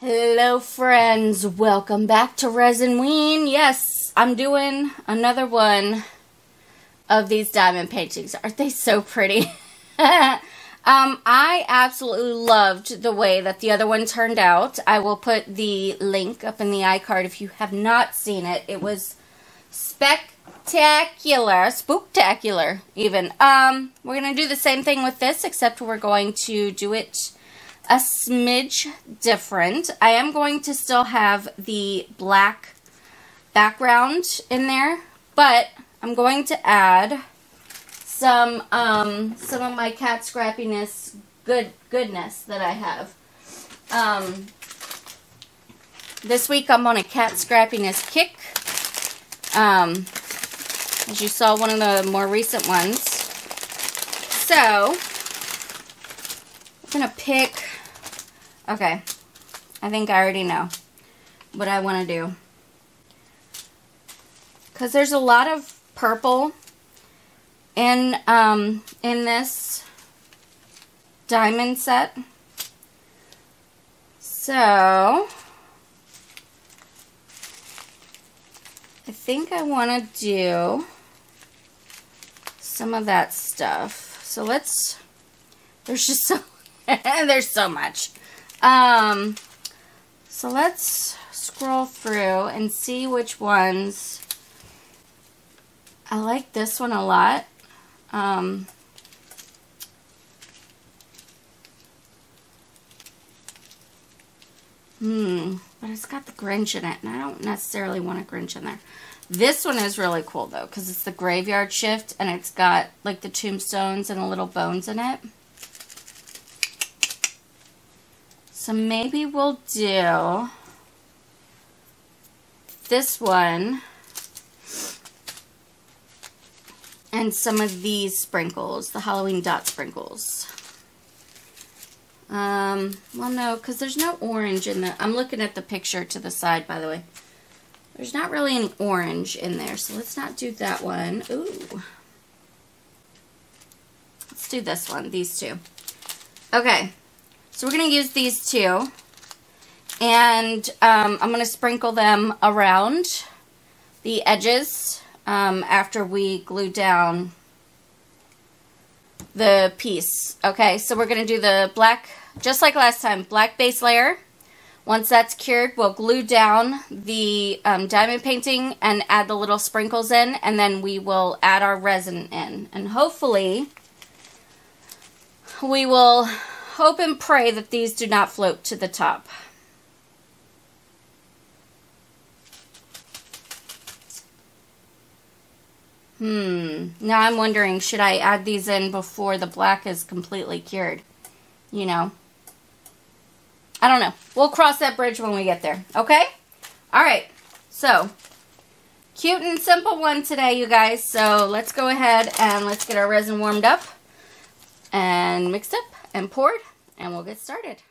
Hello, friends. Welcome back to Resinween. Yes, I'm doing another one of these diamond paintings. Aren't they so pretty? um, I absolutely loved the way that the other one turned out. I will put the link up in the iCard if you have not seen it. It was spectacular, spooktacular even. Um, we're going to do the same thing with this, except we're going to do it a smidge different. I am going to still have the black background in there, but I'm going to add some um, some of my Kat Scrappiness good goodness that I have. Um, this week I'm on a Kat Scrappiness kick. Um, as you saw, one of the more recent ones. So, I'm going to pick Okay. I think I already know what I want to do. Because there's a lot of purple in, um, in this diamond set. So, I think I want to do some of that stuff. So let's, there's just so, there's so much. Um, so let's scroll through and see which ones. I like this one a lot. Um, hmm, but it's got the Grinch in it, and I don't necessarily want a Grinch in there. This one is really cool, though, because it's the graveyard shift, and it's got, like, the tombstones and the little bones in it. So maybe we'll do this one and some of these sprinkles, the Halloween dot sprinkles. Um, well, no, because there's no orange in the, I'm looking at the picture to the side, by the way. There's not really any orange in there, so let's not do that one. Ooh. Let's do this one, these two. Okay, so we're going to use these two. And um, I'm going to sprinkle them around the edges um, after we glue down the piece. Okay, so we're going to do the black, just like last time, black base layer. Once that's cured, we'll glue down the um, diamond painting and add the little sprinkles in, and then we will add our resin in. And hopefully, we will hope and pray that these do not float to the top. Hmm. Now I'm wondering, should I add these in before the black is completely cured? You know. I don't know. We'll cross that bridge when we get there. Okay? Alright. So, cute and simple one today, you guys. So, let's go ahead and let's get our resin warmed up and mixed up and poured and we'll get started.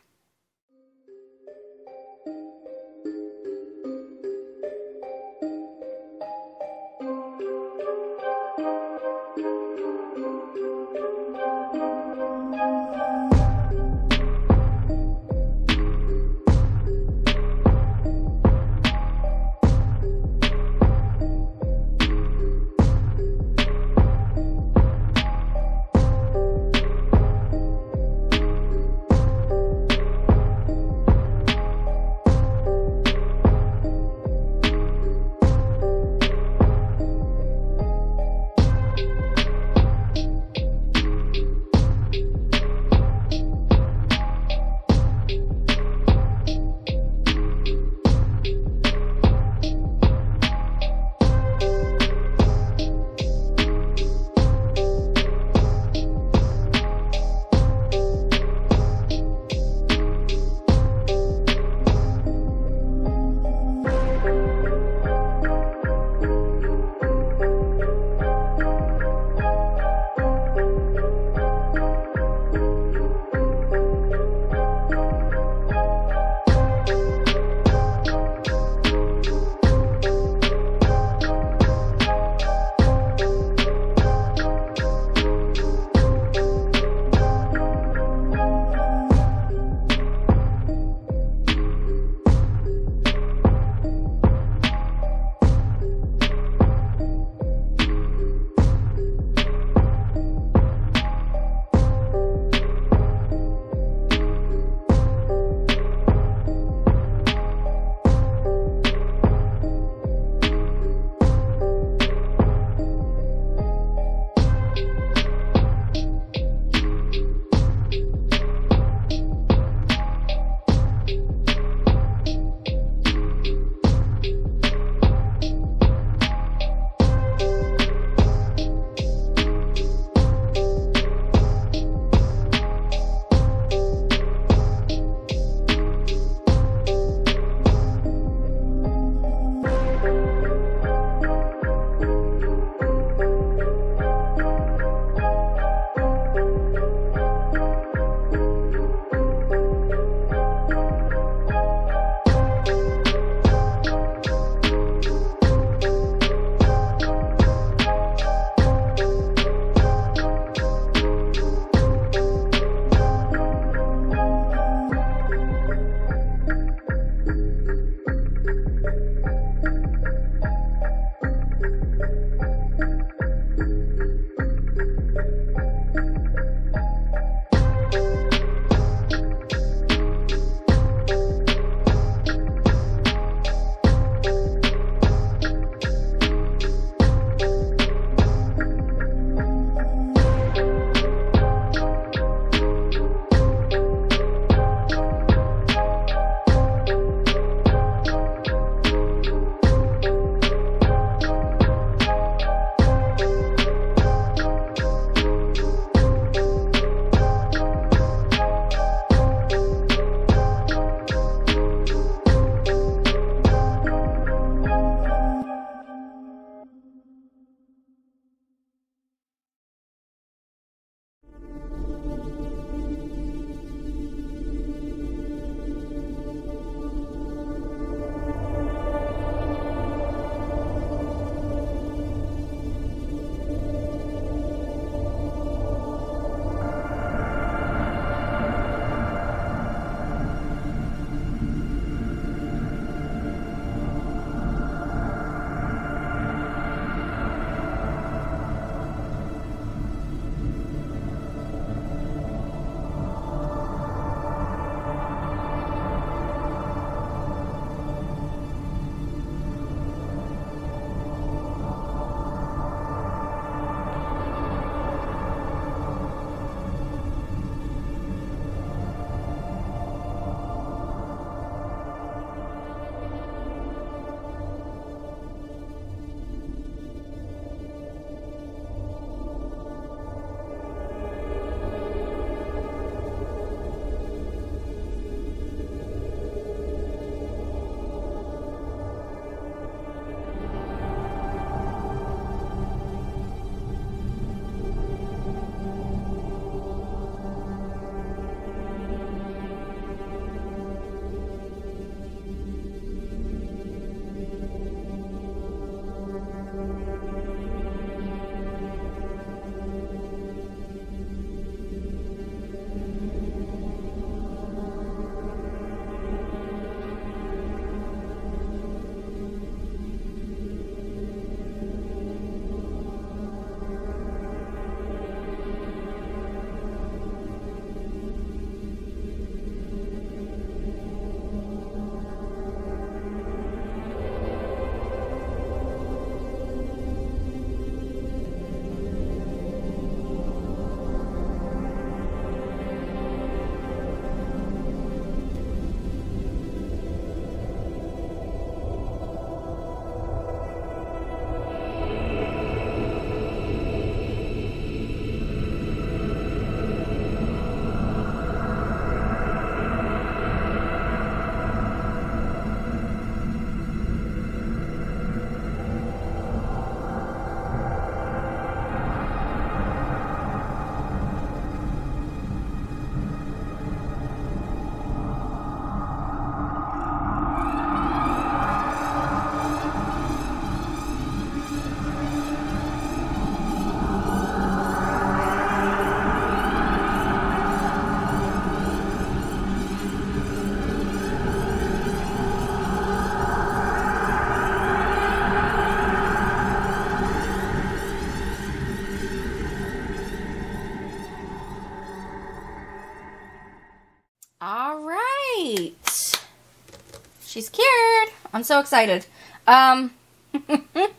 So excited. Um, oddly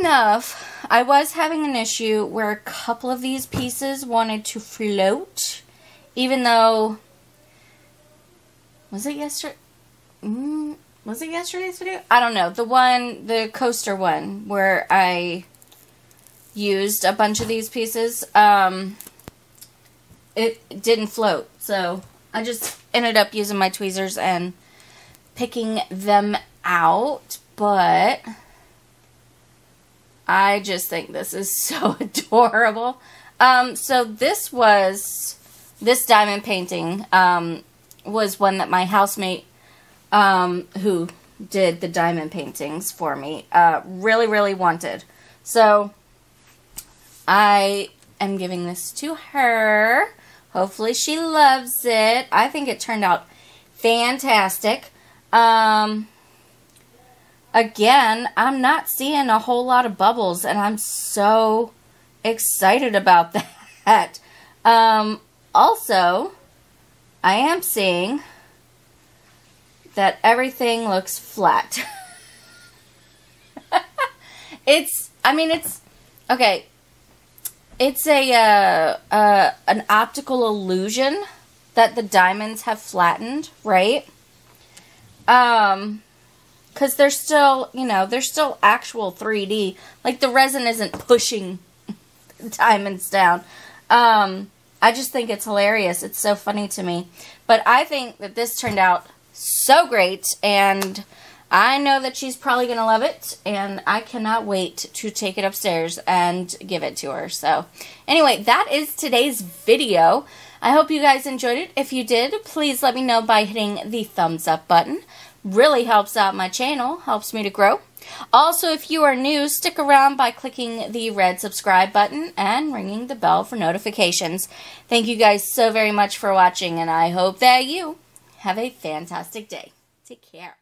enough, I was having an issue where a couple of these pieces wanted to float, even though, was it yesterday? Mm, was it yesterday's video? I don't know. The one, the coaster one, where I used a bunch of these pieces, um, it didn't float. So I just ended up using my tweezers and picking them out. But I just think this is so adorable. Um, so this was, this diamond painting um, was one that my housemate um, who did the diamond paintings for me uh, really, really wanted. So I am giving this to her. Hopefully she loves it. I think it turned out fantastic. Um, again, I'm not seeing a whole lot of bubbles, and I'm so excited about that. Um, also, I am seeing that everything looks flat. it's, I mean, it's, okay, it's a, uh, uh, an optical illusion that the diamonds have flattened, right? Um, because they're still, you know, they're still actual 3D. Like, the resin isn't pushing diamonds down. Um, I just think it's hilarious. It's so funny to me. But I think that this turned out so great and I know that she's probably going to love it and I cannot wait to take it upstairs and give it to her. So anyway, that is today's video. I hope you guys enjoyed it. If you did, please let me know by hitting the thumbs up button. Really helps out my channel, helps me to grow. Also, if you are new, stick around by clicking the red subscribe button and ringing the bell for notifications. Thank you guys so very much for watching, and I hope that you have a fantastic day. Take care.